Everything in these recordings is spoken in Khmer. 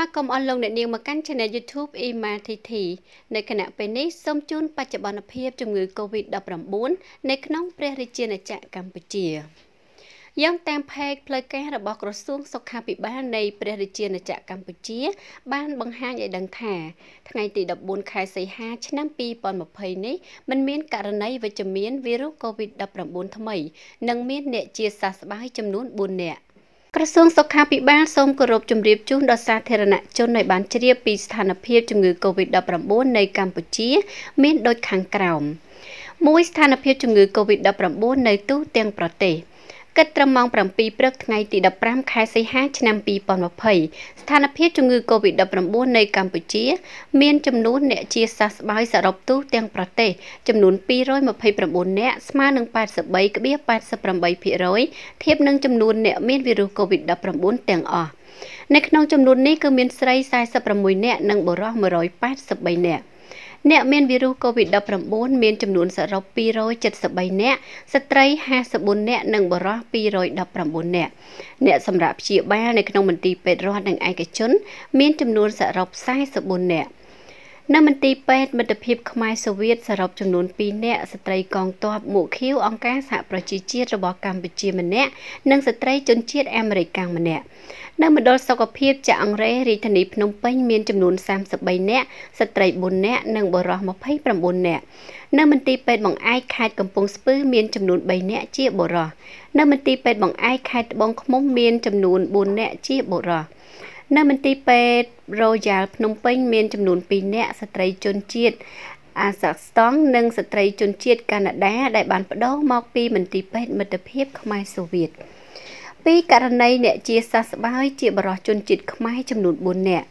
វាគមន៍អស់លោកអ្នកនាងមកកាន់ Channel YouTube Ima TT នៅគណៈពេលនេះសូមជូនបច្ចុប្បន្នភាពជំងឺ Covid-19 នៅក្នុងព្រះរាជាណាចក្រកម្ពុជាយ៉ាងតាមផេកផ្លូវការរបស់ក្រសួងសុខាភិបាលនៃព្រះរាជាណាចក្រកម្ពុជា បានបង្ហាញឲ្យដឹងថាថ្ងៃទី14ខែសីហាឆ្នាំ2020នេះមិនមានករណីវិជ្ជមានវីរុស COVID-19 ថ្មី និងមានអ្នកជាសះស្បើយចំនួន4នាក់ ក្រសួងសុខាភិបាលសូមគោរពជម្រាបជូនដល់សាធារណជនឲ្យបានជ្រាបពីស្ថានភាពជំងឺ Covid-19 នៅកម្ពុជា មានដូចខាងក្រោមមួយស្ថានភាពជំងឺ Covid-19 នៅទូទាំងប្រទេស គិតត្រឹមម៉ោង7ព្រឹកថ្ងៃទី15ខែសីហាឆ្នាំ2020ស្ថានភាពជំងឺ Covid-19 នៅកម្ពុជា មានចំនួនអ្នកជាសះស្បើយសរុបទូទាំងប្រទេសចំនួន229អ្នកស្មើនឹង83.88%ធៀបនឹងចំនួនអ្នកមានវីរុស Covid-19 ទាំងអស់នៅក្នុងចំនួននេះគឺមានស្រី46នាក់និងបុរស183នាក់ អ្នកមានវីរុស COVID-19 មានចំនួនសរុប273នាក់ស្ត្រី54នាក់និងបុរស219នាក់អ្នកសម្រាប់ព្យាបាលនៅក្នុងមន្ទីរពេទ្យរដ្ឋនិងឯកជន មានចំនួនសរុប44នាក់នៅមន្ទីរពេទ្យមិត្តភាពខ្មែរសូវៀតសរុបចំនួន2នាក់ស្ត្រីកងទ័ពមុខខៀវអង្គការសហប្រជាជាតិរបស់កម្ពុជាម្នាក់និងស្ត្រីជនជាតិអាមេរិកម្នាក់ នៅមណ្ឌលសុខភាពចាក់អង្រេរាជធានីភ្នំពេញមានចំនួន33នាក់ស្ត្រី4នាក់និងបុរស29នាក់នៅមន្ទីរពេទ្យបង្អែកខេត្តកំពង់ស្ពឺមានចំនួន3នាក់ជាបុរសនៅមន្ទីរពេទ្យបង្អែកខេត្តត្បូងឃ្មុំមានចំនួន4នាក់ជាបុរសនៅមន្ទីរពេទ្យរ៉ូយ៉ាល់ភ្នំពេញមានចំនួន2នាក់ស្ត្រីជនជាតិអាសាស្តង់និងស្ត្រីជនជាតិកាណាដាដែលបានបដូរមកពីមន្ទីរពេទ្យមិត្តភាពខ្មែរសូវៀត ពីករណីអ្នកជាសះស្បើយជាបរិសុទ្ធជនជាតិខ្មែរចំនួន4នាក់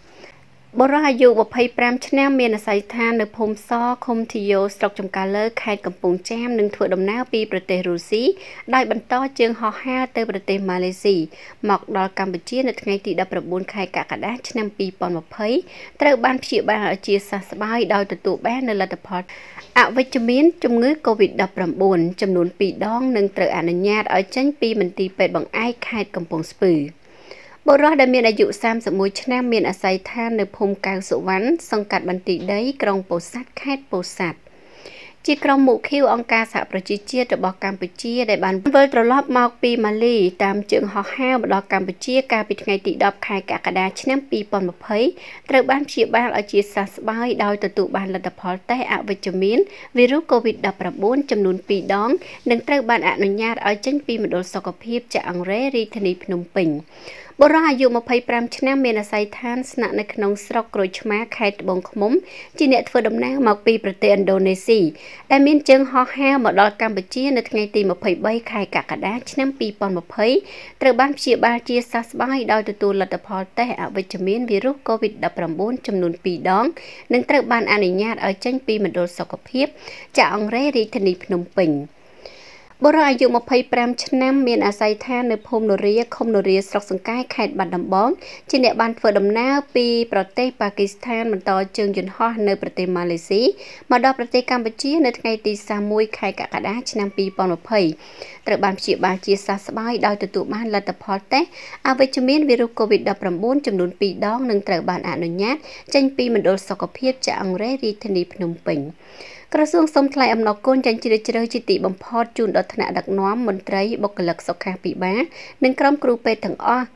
បុរសអាយុ25ឆ្នាំមានអាស័យដ្ឋាននៅភូមិសឃុំធីយ៉ូស្រុកចំការលើខេត្តកំពង់ចាមនឹងធ្វើដំណើរពីប្រទេសរុស្ស៊ីដោយបន្តជើងហោះហើរទៅប្រទេសម៉ាឡេស៊ីមកដល់កម្ពុជានៅថ្ងៃទី19ខែកក្កដាឆ្នាំ2020ត្រូវបានព្យាបាលឲ្យជាសះស្បើយដោយទទួលបាននូវលទ្ធផលអវិជ្ជមានជំងឺ Covid-19 ចំនួន2ដងនិងត្រូវអនុញ្ញាតឲ្យចេញពីមន្ទីរពេទ្យបង្អែកខេត្តកំពង់ស្ពឺ។ បុរសដែលមានអាយុ31ឆ្នាំមានអាស័យដ្ឋាននៅភូមិកៅសុវណ្ណសង្កាត់បន្ទាយដីក្រុងពោធិ៍សាត់ខេត្តពោធិ៍សាត់ជាក្រុមមុខឃីវអង្គការសហប្រជាជាតិរបស់កម្ពុជា ដែលបានវិលត្រឡប់មកពីម៉ាលីតាមជើងហោះហើរមកដល់កម្ពុជាកាលពីថ្ងៃទី10ខែកក្កដាឆ្នាំ2020ត្រូវបានព្យាបាលឲ្យជាសះស្បើយដោយទទួលបានលទ្ធផលតេស្តអវិជ្ជមានវីរុស COVID-19 ចំនួន2ដង និងត្រូវបានអនុញ្ញាតឲ្យចេញពីមណ្ឌលសុខភាពចាក់អង្រេរាជធានីភ្នំពេញ បុរសអាយុ25ឆ្នាំមានអាស័យដ្ឋានស្នាក់នៅក្នុងស្រុកក្រូចឆ្មាខេត្តត្បូងឃ្មុំជាអ្នកធ្វើដំណើរមកពីប្រទេសឥណ្ឌូនេស៊ីដែលមានជើងហោះហើរមកដល់កម្ពុជានៅថ្ងៃទី23ខែកក្កដាឆ្នាំ2020ត្រូវបានព្យាបាលជាសះស្បើយដោយទទួលលទ្ធផលតេស្តអវិជ្ជមានវីរុស COVID-19 ចំនួន2ដងនិងត្រូវបានអនុញ្ញាតឲ្យចេញពីមណ្ឌលសុខភាពចាក់អង្រេរាជធានីភ្នំពេញ។ បុរសអាយុ25ឆ្នាំមានអាស័យដ្ឋាននៅភូមិនរាឃុំនរាស្រុកសង្កែខេត្តបាត់ដំបងជាអ្នកបានធ្វើដំណើរពីប្រទេសប៉ាគីស្ថានបន្តជើងយន្តហោះនៅប្រទេសម៉ាឡេស៊ីមកដល់ប្រទេសកម្ពុជានៅថ្ងៃទី31ខែកក្កដាឆ្នាំ2020ត្រូវបានព្យាបាលជាសះស្បើយដោយទទួលបានលទ្ធផលតេស្តអវិជ្ជមានវីរុស COVID-19 ចំនួន2ដងនិងត្រូវបានអនុញ្ញាតចេញពីមណ្ឌលសុខភាពចាក់អង្រេរាជធានីភ្នំពេញក្រសួងសូមថ្លែងអំណរគុណយ៉ាងជ្រាលជ្រៅជាទីបំផុតជូនដល់ថ្នាក់ដឹកនាំមន្ត្រីបុគ្គលិកសុខាភិបាលនិងក្រុមគ្រូពេទ្យទាំងអស់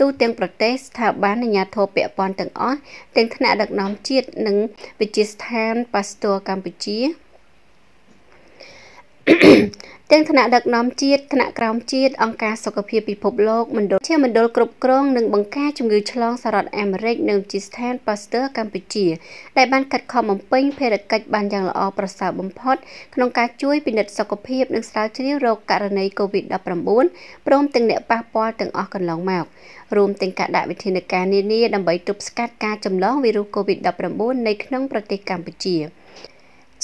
ទូទាំងប្រទេសស្ថាប័នអាជ្ញាធរពាក់ព័ន្ធទាំងអស់ទាំងថ្នាក់ដឹកនាំជាតិនិងវិទ្យាស្ថានប៉ាស្ទ័រកម្ពុជា ទាំងថ្នាក់ដឹកនាំជាតិថ្នាក់ក្រោមជាតិអង្គការសុខភាពពិភពលោកមណ្ឌលជាមណ្ឌលគ្រប់គ្រងនិងបង្ការជំងឺឆ្លងសារ៉ាត់អាមេរិកនិងជាស្ថានប៉ាស្ទ័រកម្ពុជាដែលបានកាត់ខំបំពេញភារកិច្ចបានយ៉ាងល្អប្រសើរបំផុតក្នុងការជួយពិនិត្យសុខភាពនិងស្រាវជ្រាវរោគករណី COVID-19 ព្រមទាំងអ្នកប៉ះពាល់ទាំងអស់កន្លងមករួមទាំងការដាក់វិធានការនានាដើម្បីទប់ស្កាត់ការចម្លងវីរុស COVID-19 នៅក្នុងប្រទេសកម្ពុជា។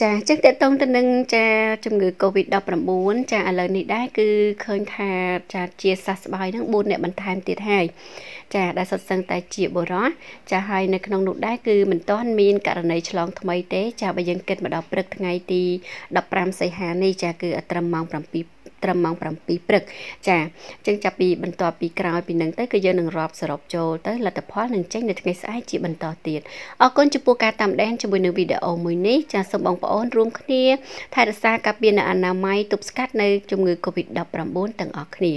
ចាអញ្ចឹងតកតងទៅនឹងចាជំងឺ Covid-19 ចាឥឡូវនេះដែរគឺឃើញថាចាជាសះស្បើយនឹង4អ្នកបន្ថែមទៀតហើយចាដែលសុទ្ធសឹងតែជាបុរសចាហើយនៅក្នុងនោះដែរគឺមិនទាន់មានករណីឆ្លងថ្មីទេ ចាបើយើងគិតមកដល់ព្រឹកថ្ងៃទី15សីហានេះចាគឺត្រឹមម៉ោង7 ត្រឹមម៉ោង7ព្រឹកចាអញ្ចឹងចាប់ពីបន្ទាប់ពីក្រោយពីនឹងទៅគឺយើងនឹងរាប់សរុបចូលទៅលទ្ធផលនឹងចេញនៅថ្ងៃស្អែកជាបន្តទៀតអរគុណចំពោះការតាមដានជាមួយនឹងវីដេអូមួយនេះចាសូមបងប្អូនរួមគ្នាថែរក្សាការពារនៅអនាម័យទប់ស្កាត់នៅជំងឺ Covid-19 ទាំងអស់គ្នា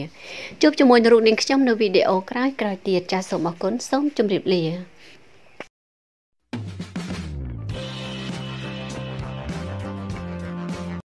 ជួបជាមួយនឹងរូបនាងខ្ញុំនៅវីដេអូក្រោយៗទៀតចាសូមអរគុណសូមជម្រាបលា